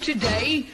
today.